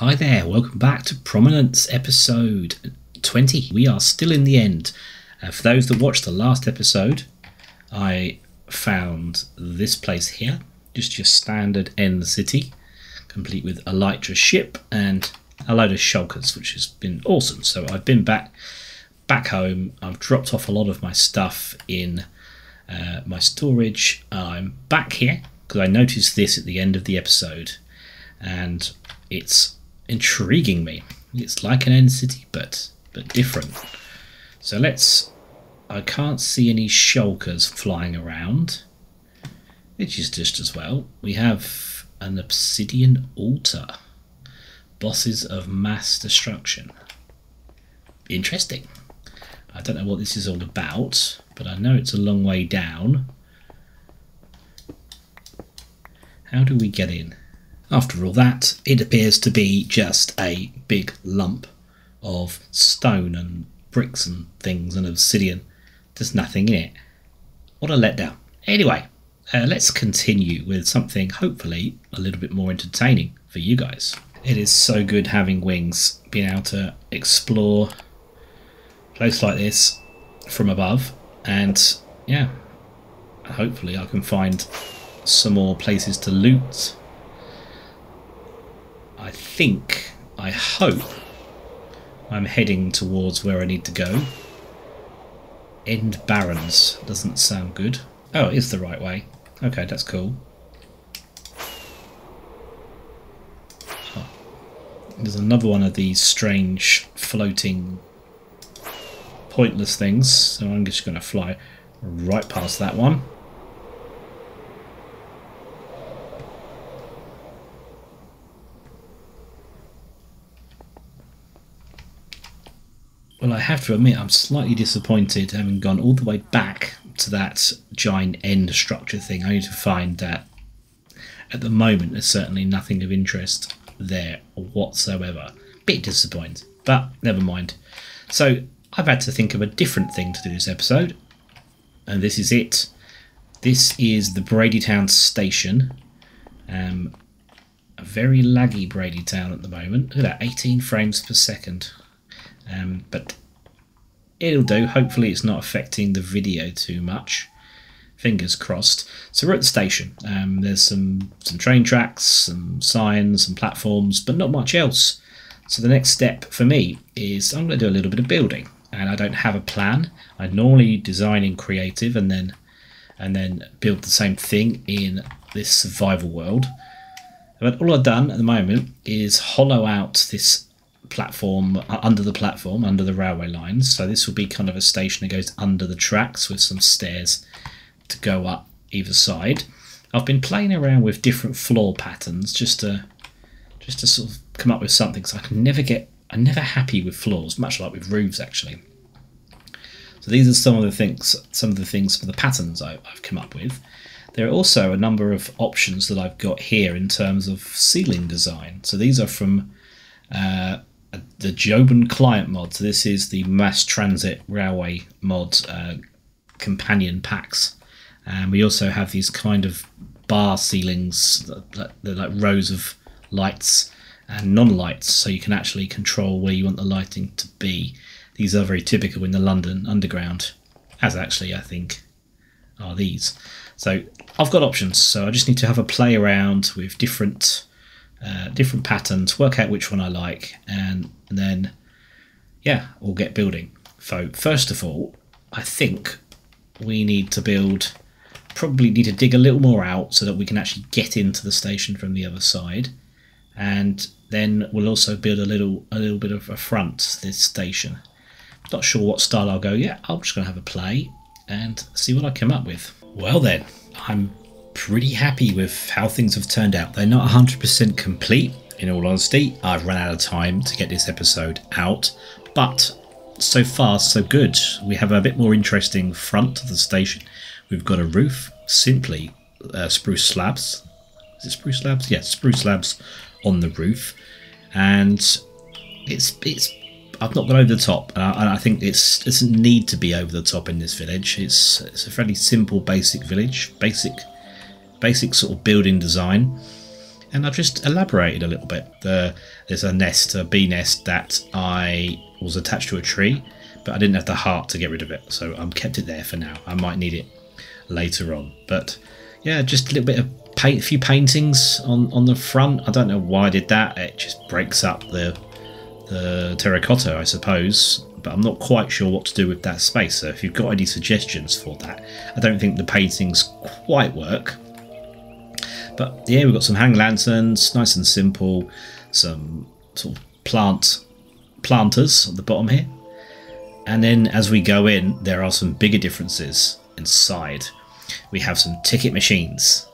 Hi there, welcome back to Prominence episode 20. We are still in the end. Uh, for those that watched the last episode, I found this place here, just your standard end city, complete with Elytra ship and a load of shulkers, which has been awesome. So I've been back back home. I've dropped off a lot of my stuff in uh, my storage. I'm back here because I noticed this at the end of the episode, and it's intriguing me. It's like an end city, but but different. So let's. I can't see any shulkers flying around, which is just as well. We have an obsidian altar. Bosses of mass destruction. Interesting. I don't know what this is all about, but I know it's a long way down. How do we get in? After all that, it appears to be just a big lump of stone and bricks and things and obsidian. There's nothing in it. What a letdown. Anyway, uh, let's continue with something hopefully a little bit more entertaining for you guys. It is so good having wings, being able to explore a place like this from above, and yeah, hopefully I can find some more places to loot. I think, I hope, I'm heading towards where I need to go. End Barrens doesn't sound good. Oh, it is the right way. Okay, that's cool. There's another one of these strange floating pointless things, so I'm just going to fly right past that one. Well, I have to admit, I'm slightly disappointed having gone all the way back to that giant end structure thing, only to find that at the moment there's certainly nothing of interest there whatsoever. Bit disappointed, but never mind. So I've had to think of a different thing to do this episode, and this is it. This is the Bradytown station. Um, a very laggy Bradytown at the moment. Look at that, 18 frames per second. Um, but it'll do. Hopefully, it's not affecting the video too much. Fingers crossed. So we're at the station. Um, there's some some train tracks, some signs, some platforms, but not much else. So the next step for me is I'm going to do a little bit of building, and I don't have a plan. I normally design in creative and then and then build the same thing in this survival world. But all I've done at the moment is hollow out this platform uh, under the platform under the railway lines. So this will be kind of a station that goes under the tracks with some stairs to go up either side. I've been playing around with different floor patterns just to just to sort of come up with something so I can never get I'm never happy with floors much like with roofs actually. So these are some of the things some of the things for the patterns I, I've come up with. There are also a number of options that I've got here in terms of ceiling design. So these are from uh, the Joban client mod. So this is the mass transit railway mod uh, companion packs. And we also have these kind of bar ceilings, they're like rows of lights and non-lights, so you can actually control where you want the lighting to be. These are very typical in the London Underground, as actually I think are these. So I've got options, so I just need to have a play around with different uh, different patterns, work out which one I like, and, and then, yeah, we'll get building. So, first of all, I think we need to build, probably need to dig a little more out so that we can actually get into the station from the other side. And then we'll also build a little a little bit of a front to this station. Not sure what style I'll go yet. I'm just going to have a play and see what I come up with. Well then, I'm pretty happy with how things have turned out. They're not 100% complete, in all honesty. I've run out of time to get this episode out, but so far, so good. We have a bit more interesting front to the station. We've got a roof, simply uh, spruce slabs. Is it spruce slabs? Yes, spruce slabs on the roof, and it's it's. I've not gone over the top, I, think it's it doesn't need to be over the top in this village. It's it's a fairly simple, basic village, basic basic sort of building design. and I've just elaborated a little bit. The, there's a nest, a bee nest that I was attached to a tree, but I didn't have the heart to get rid of it, so I'm kept it there for now. I might need it later on, but yeah, just a little bit of paint, a few paintings on on the front. I don't know why I did that. It just breaks up the the terracotta, I suppose. But I'm not quite sure what to do with that space. So if you've got any suggestions for that, I don't think the paintings quite work. But yeah, we've got some hang lanterns, nice and simple. Some sort of plant planters at the bottom here. And then as we go in, there are some bigger differences inside. We have some ticket machines.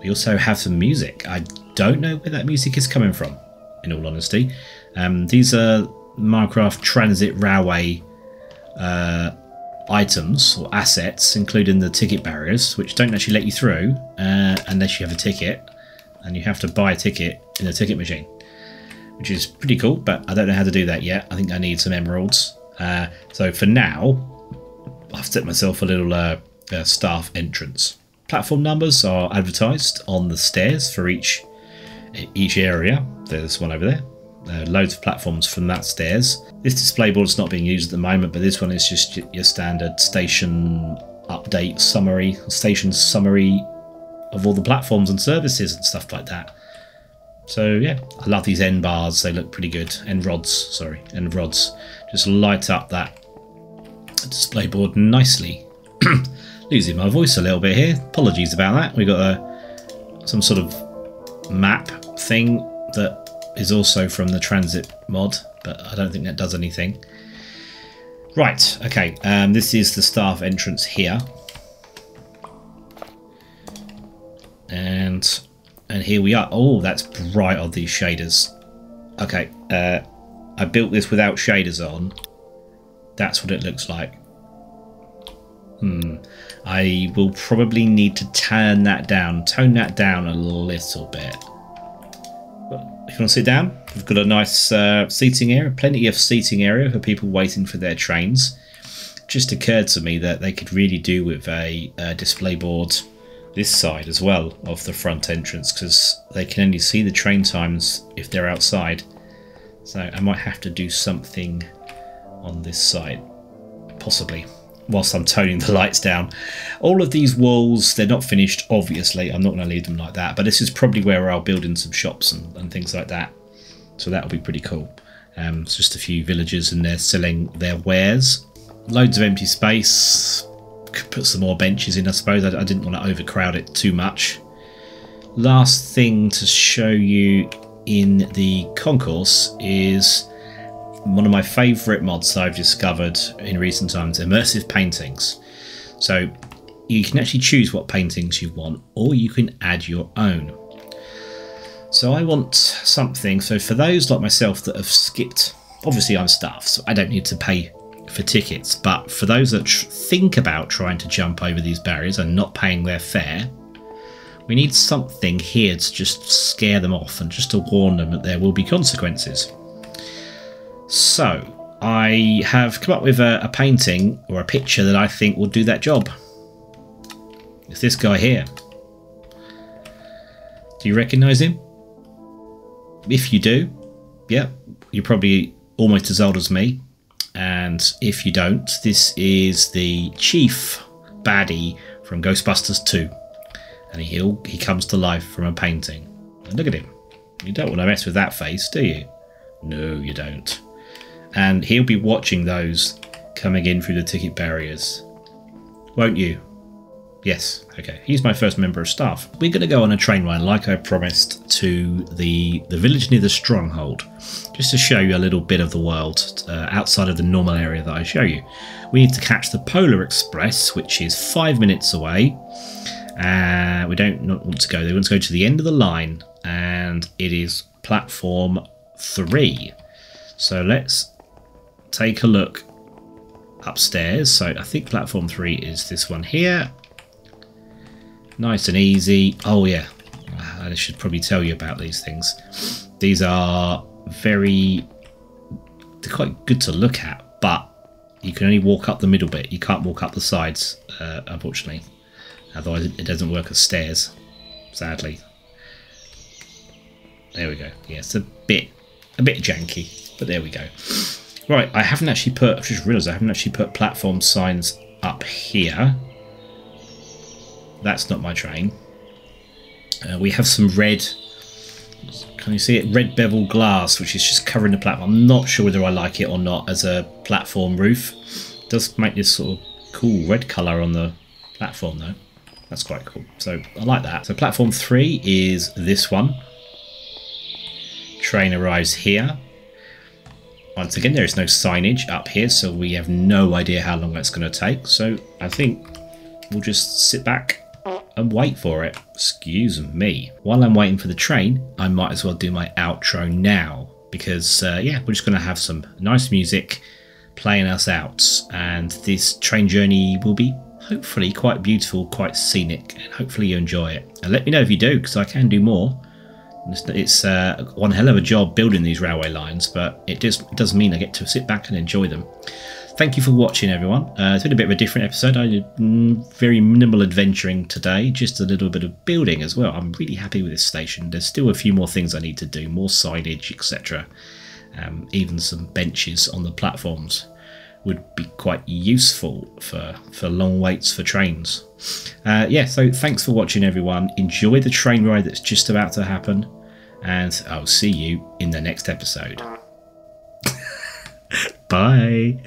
We also have some music. I don't know where that music is coming from, in all honesty. Um, these are Minecraft Transit Railway uh, items or assets, including the ticket barriers, which don't actually let you through uh, unless you have a ticket, and you have to buy a ticket in a ticket machine, which is pretty cool. But I don't know how to do that yet. I think I need some emeralds. Uh, so for now, I've set myself a little uh, uh, staff entrance. Platform numbers are advertised on the stairs for each each area. There's one over there. Uh, loads of platforms from that stairs. This display board is not being used at the moment, but this one is just your standard station update summary, station summary of all the platforms and services and stuff like that. So yeah, I love these end bars. They look pretty good. End rods, sorry, end rods. Just light up that display board nicely. Losing my voice a little bit here. Apologies about that. We got a some sort of map thing that is also from the transit mod, but I don't think that does anything. Right, okay, um, this is the staff entrance here. And and here we are. Oh, that's bright on these shaders. Okay, uh, I built this without shaders on. That's what it looks like. Hmm. I will probably need to turn that down, tone that down a little bit. You want to sit down, we've got a nice uh, seating area, plenty of seating area for people waiting for their trains. Just occurred to me that they could really do with a, a display board this side as well of the front entrance because they can only see the train times if they're outside. So I might have to do something on this side, possibly whilst I'm toning the lights down. All of these walls, they're not finished, obviously. I'm not going to leave them like that. But this is probably where I'll build in some shops and, and things like that. So that'll be pretty cool. Um, it's just a few villagers and they're selling their wares. Loads of empty space. Could put some more benches in, I suppose. I, I didn't want to overcrowd it too much. Last thing to show you in the concourse is one of my favourite mods I've discovered in recent times immersive paintings. So you can actually choose what paintings you want, or you can add your own. So I want something. So for those like myself that have skipped, obviously I'm staff, so I don't need to pay for tickets. But for those that think about trying to jump over these barriers and not paying their fare, we need something here to just scare them off and just to warn them that there will be consequences. So, I have come up with a, a painting or a picture that I think will do that job. It's this guy here. Do you recognise him? If you do, yeah, you're probably almost as old as me. And if you don't, this is the chief baddie from Ghostbusters 2. And he he comes to life from a painting. And look at him. You don't want to mess with that face, do you? No, you don't and he'll be watching those coming in through the ticket barriers. Won't you? Yes, okay. He's my first member of staff. We're going to go on a train ride, like I promised, to the, the village near the Stronghold, just to show you a little bit of the world uh, outside of the normal area that I show you. We need to catch the Polar Express, which is five minutes away. Uh, we don't want to go there. We want to go to the end of the line, and it is platform three. So let's take a look upstairs. So I think platform three is this one here. Nice and easy. Oh yeah, I should probably tell you about these things. These are very, they're quite good to look at, but you can only walk up the middle bit. You can't walk up the sides, uh, unfortunately. Otherwise it doesn't work as stairs, sadly. There we go. Yeah, it's a bit, a bit janky, but there we go. Right, I haven't actually put. I've just realised I haven't actually put platform signs up here. That's not my train. Uh, we have some red. Can you see it? Red bevel glass, which is just covering the platform. I'm not sure whether I like it or not as a platform roof. It does make this sort of cool red colour on the platform though. That's quite cool. So I like that. So platform three is this one. Train arrives here. Once again, there is no signage up here, so we have no idea how long that's going to take. So I think we'll just sit back and wait for it. Excuse me. While I'm waiting for the train, I might as well do my outro now because, uh, yeah, we're just going to have some nice music playing us out, and this train journey will be hopefully quite beautiful, quite scenic, and hopefully you enjoy it. And let me know if you do, because I can do more. It's uh, one hell of a job building these railway lines, but it does, it does mean I get to sit back and enjoy them. Thank you for watching, everyone. Uh, it's been a bit of a different episode. I did mm, very minimal adventuring today, just a little bit of building as well. I'm really happy with this station. There's still a few more things I need to do, more signage, etc. Um, even some benches on the platforms would be quite useful for, for long waits for trains. Uh, yeah, so thanks for watching, everyone. Enjoy the train ride that's just about to happen, and I'll see you in the next episode. Bye.